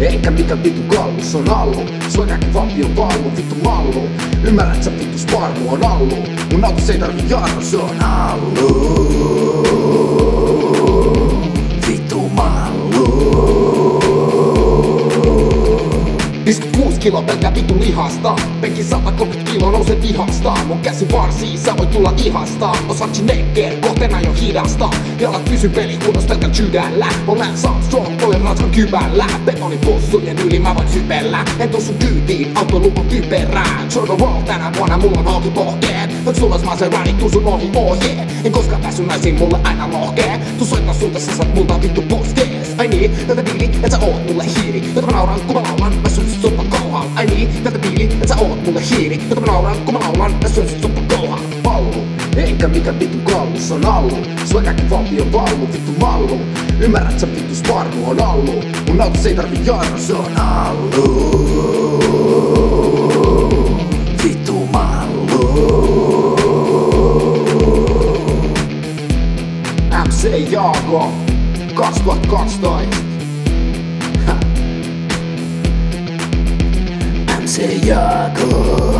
Eikä mikä vittu kallus on allu Swagäkin vampi on pallu, vittu mallu. Ymmärrät sä vittu sparmu on allu. Mun autos ei tarvi jarru, se on allu 56 kilo pelkää vittu lihasta. Penki 130 kilo nousee vihasta. Mun käsi varsii, sä voit tulla ihasta. Osaat Schnecker, kohteena jo hidasta. Jalat pysy peli kunnos pelkän sydällä. On Lance Armstrong, olen ranskan kybällä. Betonin pussujen yli mä voin sypellä. En tuu sun kyytiin, autoilu on typerää. Show the world tänä vuonna mulla on auki pohkeet. Oot sulas Maserati, tuu sun ohi ohje En koskaan päässyt naisiin, mulle aina lohkee. Tuu soittaa sulta, sä saat multa vittu poskees Ai niin, tältä diili, et sä oot mulle hiiri. Jota mä nauran, kun mä laulan, mä suppa kauhaan Ai niin, tältä diili, et sä oot mulle hiiri Jota mä nauran, kun mä laulan, mä syön sut suppa kauhaan Pallu, eikä mikä vittu kallus on allu. Swagäkin vampi on vallu, vittu mallu Ymmärrät sä vittu sparmu on allu. Mun autos ei tarvi jarru, se on allu. Vittu mallu. MC Jaago 2012 Ha. MC Jaago